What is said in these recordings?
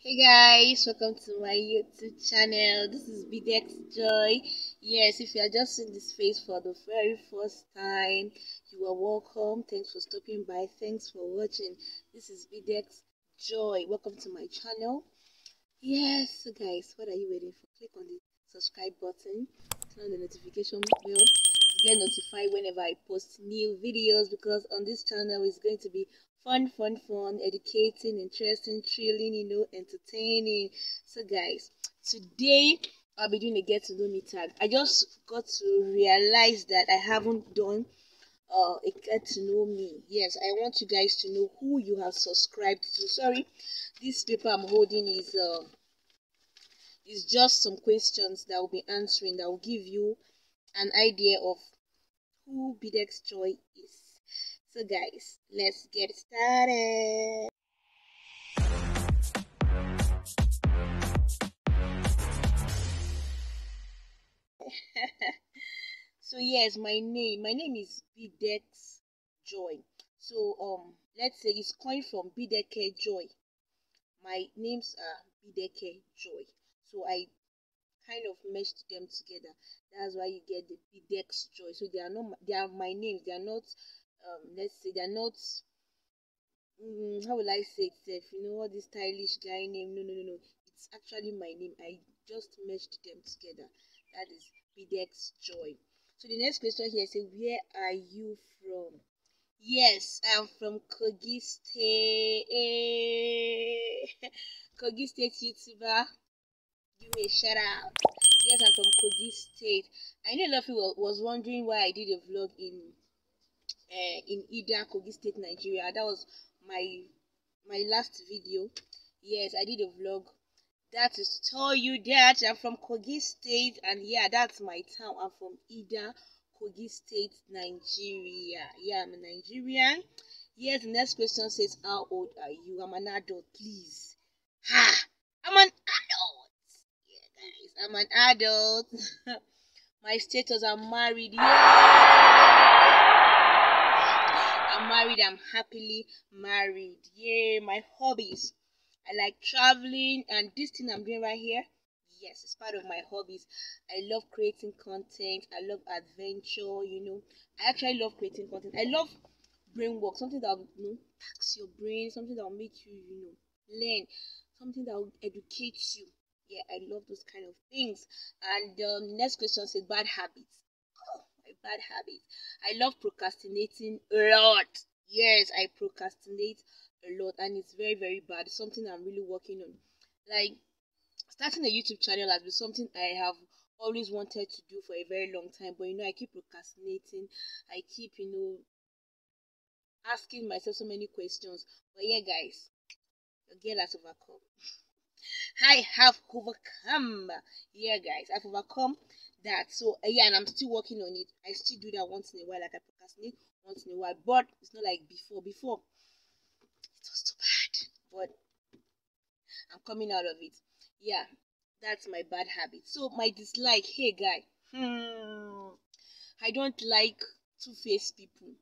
Hey guys, welcome to my YouTube channel. This is Bidex Joy. Yes, if you are just seeing this face for the very first time, you are welcome. Thanks for stopping by. Thanks for watching. This is Bidex Joy. Welcome to my channel. Yes, guys, what are you waiting for? Click on the subscribe button, turn on the notification bell to get notified whenever I post new videos because on this channel is going to be fun, fun, fun, educating, interesting, thrilling, you know, entertaining. So, guys, today I'll be doing a get to know me tag. I just got to realize that I haven't done uh, a get to know me. Yes, I want you guys to know who you have subscribed to. Sorry, this paper I'm holding is uh is just some questions that I'll be answering that will give you an idea of who Bidex Joy is. So, guys, let's get started. so yes, my name, my name is Bidex Joy. So um, let's say it's coined from Bideke Joy. My names are Bideke Joy. So I kind of meshed them together. That's why you get the Bidex Joy. So they are not they are my names. They are not um let's say they are not mm, how will I say it you know what this stylish guy name. No no no no. It's actually my name. I just meshed them together. That is Bidex Joy. So the next question here where are you from? Yes I'm from Kogi State. Kogi State YouTuber. Give me a shout out. Yes I'm from Kogi State. I know a lot of people was wondering why I did a vlog in uh, in Ida, Kogi State, Nigeria. That was my my last video. Yes, I did a vlog. That is to tell you that I'm from Kogi State, and yeah, that's my town. I'm from Ida, Kogi State, Nigeria. Yeah, I'm a Nigerian. Yes, the next question says, How old are you? I'm an adult, please. Ha! I'm an adult. Yeah, guys, I'm an adult. my status, I'm married. Yeah! I'm married. I'm happily married. Yay! My hobbies. I like traveling, and this thing I'm doing right here. Yes, it's part of my hobbies. I love creating content. I love adventure. You know, I actually love creating content. I love brain work. Something that will, you know tax your brain. Something that will make you, you know, learn. Something that will educate you. Yeah, I love those kind of things. And um, next question says bad habits bad habit. I love procrastinating a lot. Yes, I procrastinate a lot and it's very, very bad. It's something I'm really working on. Like starting a YouTube channel has been something I have always wanted to do for a very long time, but you know, I keep procrastinating. I keep, you know, asking myself so many questions. But yeah, guys, your girl has overcome. I have overcome. Yeah, guys, I've overcome that. So uh, yeah, and I'm still working on it. I still do that once in a while, like I procrastinate once in a while, but it's not like before. Before it was too bad, but I'm coming out of it. Yeah, that's my bad habit. So my dislike, hey guy, hmm, I don't like two-faced people.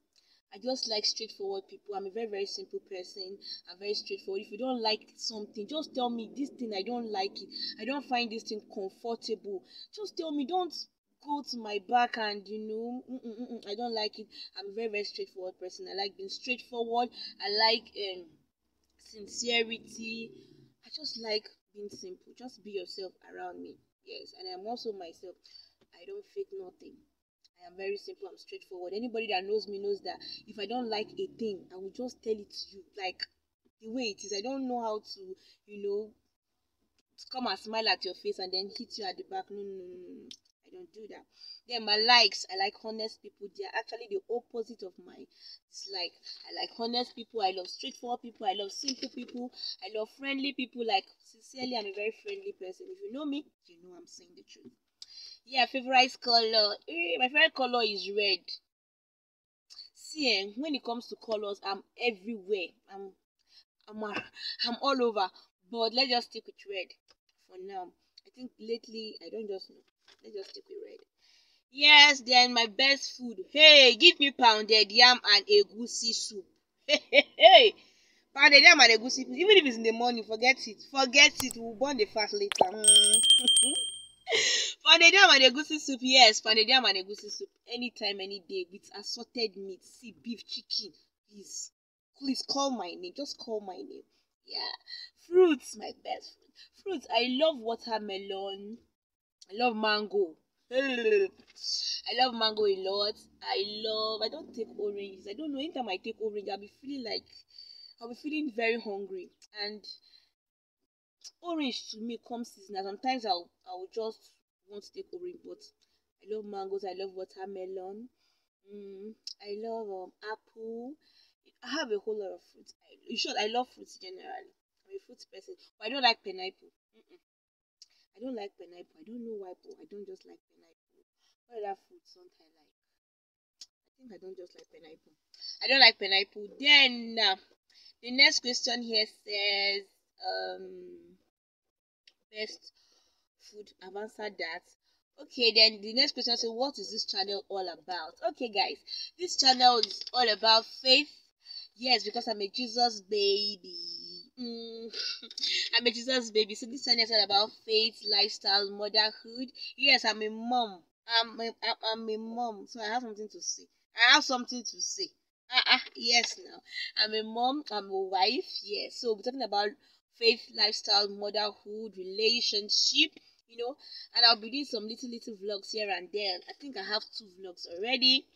I just like straightforward people. I'm a very, very simple person. I'm very straightforward. If you don't like something, just tell me this thing, I don't like it. I don't find this thing comfortable. Just tell me, don't go to my back and you know, mm -mm -mm I don't like it. I'm a very, very straightforward person. I like being straightforward. I like um, sincerity. I just like being simple. Just be yourself around me. Yes, and I'm also myself. I don't fake nothing. I am very simple. I'm straightforward. Anybody that knows me knows that if I don't like a thing, I will just tell it to you like the way it is. I don't know how to, you know, come and smile at your face and then hit you at the back. No, no, no, no, no. I don't do that. Then my likes, I like honest people. They are actually the opposite of my dislike. I like honest people. I love straightforward people. I love simple people. I love friendly people. Like sincerely, I'm a very friendly person. If you know me, you know I'm saying the truth. Yeah, favorite color. Eh, my favorite color is red. See, eh, when it comes to colors, I'm everywhere. I'm, I'm, I'm all over. But let's just stick with red for now. I think lately, I don't just know. Let's just stick with red. Yes, then my best food. Hey, give me pounded yam and egusi soup. Hey, hey, hey. Pounded yam and egusi, even if it's in the morning, forget it. Forget it. We'll burn the fast later. Pounded yam and egusi soup, yes. Pounded yam and egusi soup. Anytime, any day, with assorted meat, see beef, chicken. Please, please call my name. Just call my name. Yeah. Fruits, my best fruit. Fruits. I love watermelon. I love mango. I love mango a lot. I love. I don't take oranges. I don't know. Anytime I take orange, I'll be feeling like I'll be feeling very hungry. And orange to me comes seasonal. Sometimes I'll I'll just want to take orange, but I love mangoes. I love watermelon. Mm, I love um, apple. I have a whole lot of fruits. I, in short, I love fruits generally. I'm a fruit person, but I don't like pineapple. Mm-mm. I don't like pineapple. I don't know why, but I don't just like pineapple. What other fruits don't I like? I think I don't just like pineapple. I don't like pineapple. Then uh, the next question here says, um, best food. I've answered that. Okay, then the next question says, what is this channel all about? Okay, guys, this channel is all about faith. Yes, because I'm a Jesus baby. Mm. I'm a Jesus baby. So this channel is all about faith, lifestyle, motherhood. Yes, I'm a mom. I'm a, I'm a mom, so I have something to say. I have something to say. Ah, uh, uh, yes, now I'm a mom, I'm a wife. Yes, so we're talking about faith, lifestyle, motherhood, relationship, you know, and I'll be doing some little little vlogs here and there. I think I have two vlogs already.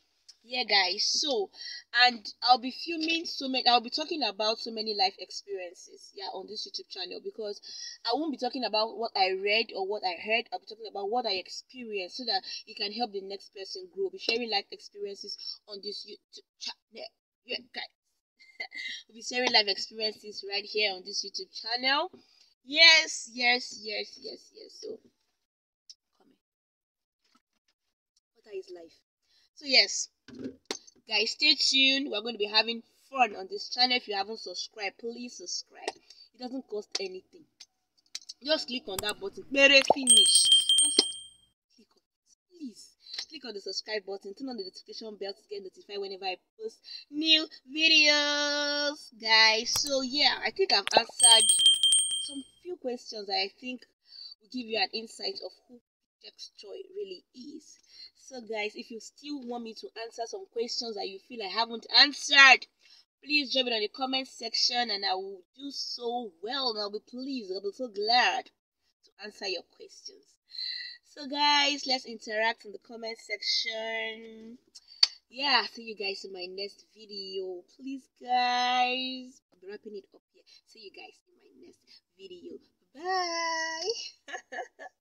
Yeah guys so and i'll be filming so many i'll be talking about so many life experiences yeah on this youtube channel because i won't be talking about what i read or what i heard. I'll be talking about what i experienced so that it can help the next person grow. Be sharing life experiences on this youtube channel. Yeah guys we'll be sharing life experiences right here on this youtube channel. Yes yes yes yes yes. So come what is life. So yes. Guys stay tuned. We're going to be having fun on this channel. If you haven't subscribed please subscribe. It doesn't cost anything. Just click on that button. Finish. Just click on it please click on the subscribe button turn on the notification bell to get notified whenever i post new videos guys so yeah i think i've answered some few questions that i think will give you an insight of who Jack's Joy really is so, guys, if you still want me to answer some questions that you feel I haven't answered, please drop it on the comment section and I will do so well. And I'll be pleased, I'll be so glad to answer your questions. So, guys, let's interact in the comment section. Yeah, see you guys in my next video. Please, guys, I'm wrapping it up here. See you guys in my next video. Bye.